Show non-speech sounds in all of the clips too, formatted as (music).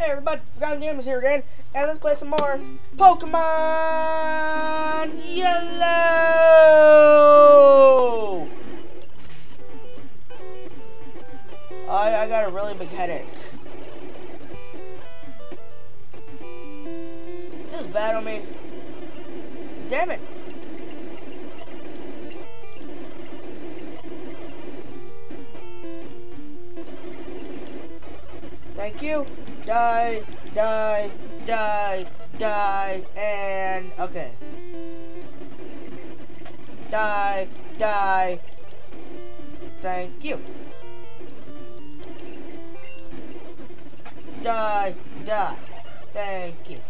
Hey everybody, Forgotten Games here again, and let's play some more Pokemon Yellow! I, I got a really big headache. Just battle me. Damn it. Thank you. Die, die, die, die, and okay. Die, die. Thank you. Die, die. Thank you.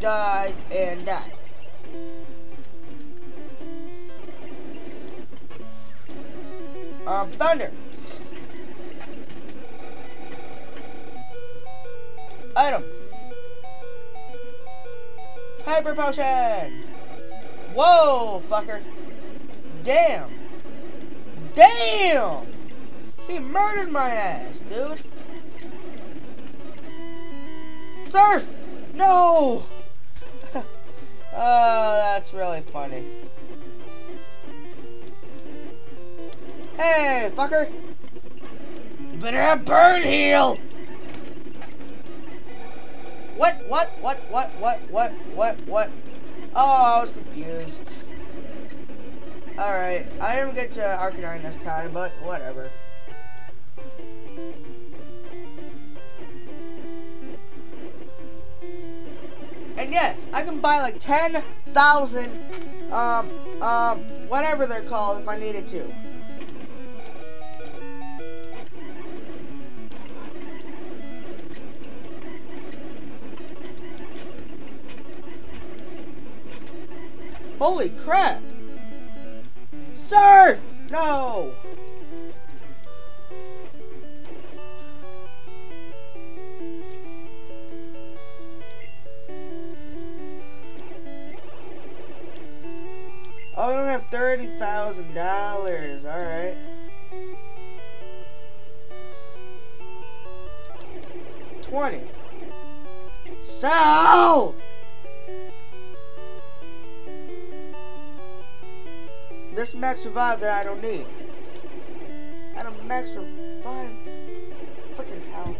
Die and die. Um, thunder. Item. Hyper potion. Whoa, fucker. Damn. Damn. He murdered my ass, dude. Surf. No. oh, (laughs) that's really funny. Hey, fucker! You better have burn heal! What, what, what, what, what, what, what, what? Oh, I was confused. Alright, I didn't get to Arcanine this time, but whatever. And yes, I can buy like 10,000, um, um, whatever they're called if I needed to. Holy crap! Surf! No! Oh, I only have thirty thousand dollars. All right. Twenty. Sell. This max revive that I don't need. I don't max revive. Freaking hell.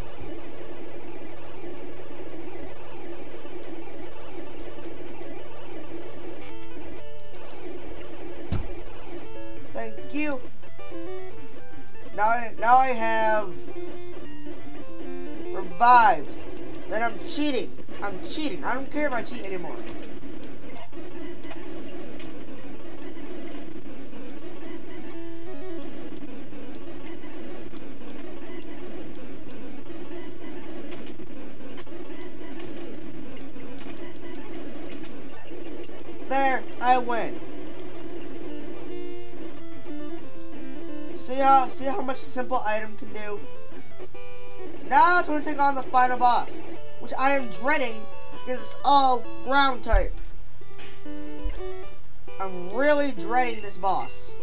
Thank you. Now, I, now I have revives. Then I'm cheating. I'm cheating. I don't care if I cheat anymore. I win. See how see how much a simple item can do? Now it's to take on the final boss, which I am dreading because it's all ground type. I'm really dreading this boss.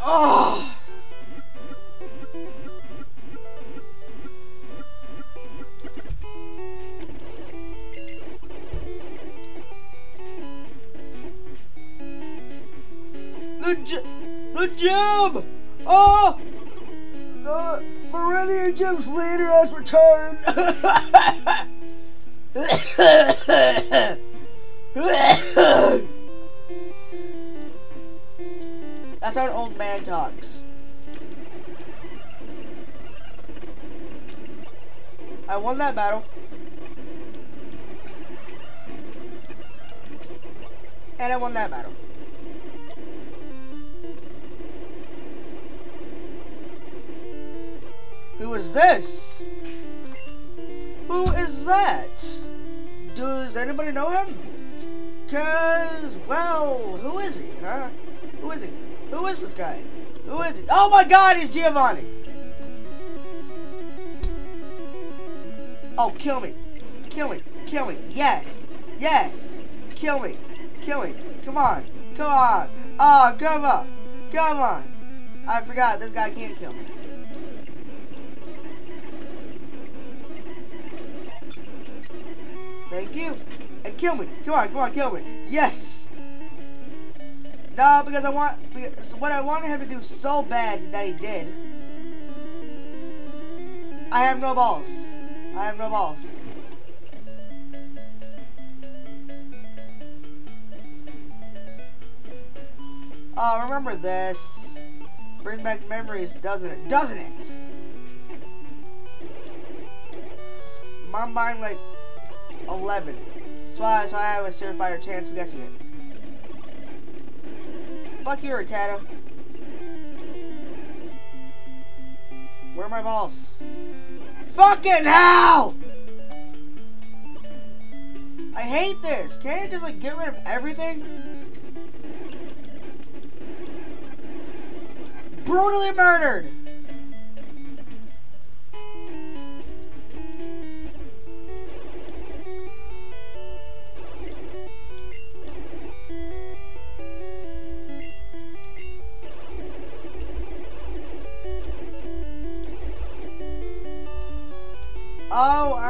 Oh! The, the gem! Oh! The Viridian Gem Slater has returned! That's how an old man talks. I won that battle. And I won that battle. Who is this? Who is that? Does anybody know him? Cause, well, who is he, huh? Who is he? Who is this guy? Who is he? Oh my god, he's Giovanni! Oh, kill me. Kill me. Kill me. Yes. Yes. Kill me. Kill me. Come on. Come on. Oh, come on. Come on. I forgot, this guy can't kill me. Thank you. And kill me. Come on, come on, kill me. Yes. No, because I want, because what I wanted him to do so bad that he did. I have no balls. I have no balls. Oh, remember this. Bring back memories, doesn't it? Doesn't it? My mind like 11. So I, so I have a surefire chance of guessing it. Fuck you, Rattata. Where are my balls? Fucking hell! I hate this. Can't I just like get rid of everything? Brutally murdered!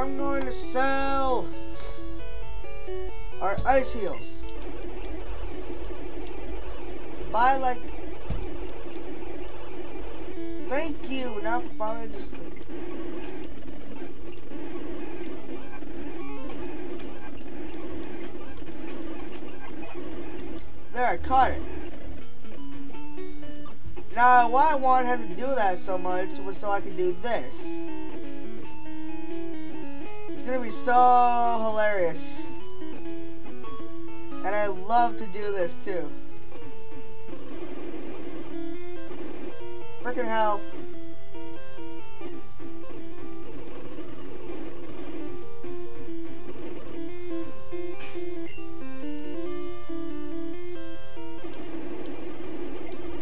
I'm going to sell our ice heals. Buy like. Thank you. Now finally just. There, I caught it. Now, why I wanted him to do that so much was so I could do this gonna be so hilarious. And I love to do this too. Freaking hell.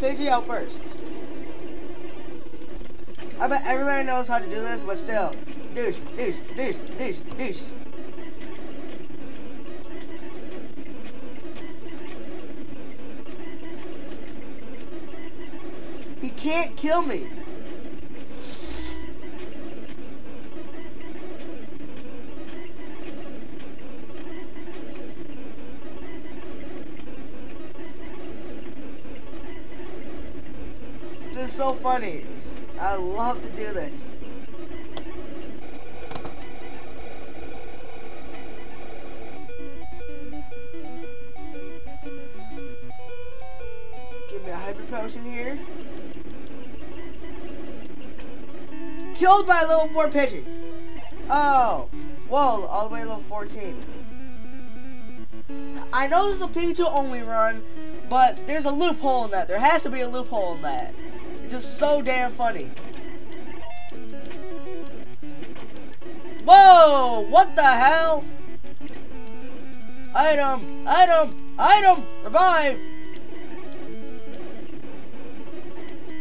Pidgey out first. I bet everybody knows how to do this, but still douche, this, this, this, this. He can't kill me. This is so funny. I love to do this. Potion here. Killed by a level 4 Pidgey. Oh. Whoa, all the way to level 14. I know this is a Pikachu only run, but there's a loophole in that. There has to be a loophole in that. It's just so damn funny. Whoa! What the hell? Item! Item! Item! Revive!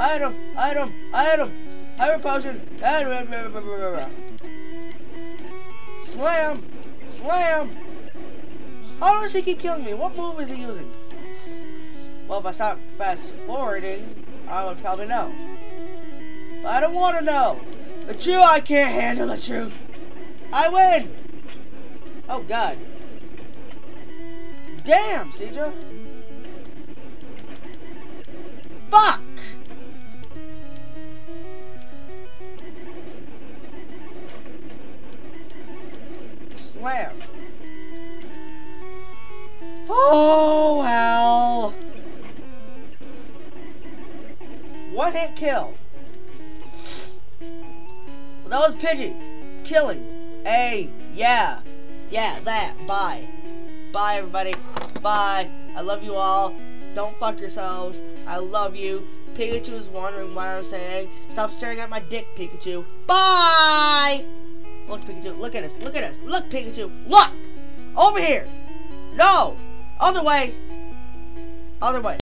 Item, item, item, hyper potion, slam, slam. How does he keep killing me? What move is he using? Well, if I stop fast forwarding, I would probably know. But I don't want to know. The truth, I can't handle the truth. I win. Oh, God. Damn, Cedra. Fuck! Slam. Oh, hell. One hit kill. Well, that was Pidgey. Killing. Hey, yeah. Yeah, that. Bye. Bye, everybody. Bye. I love you all. Don't fuck yourselves. I love you. Pikachu is wondering what I'm saying. Stop staring at my dick, Pikachu. Bye! Look, Pikachu. Look at us. Look at us. Look, Pikachu. Look! Over here! No! Other way! Other way.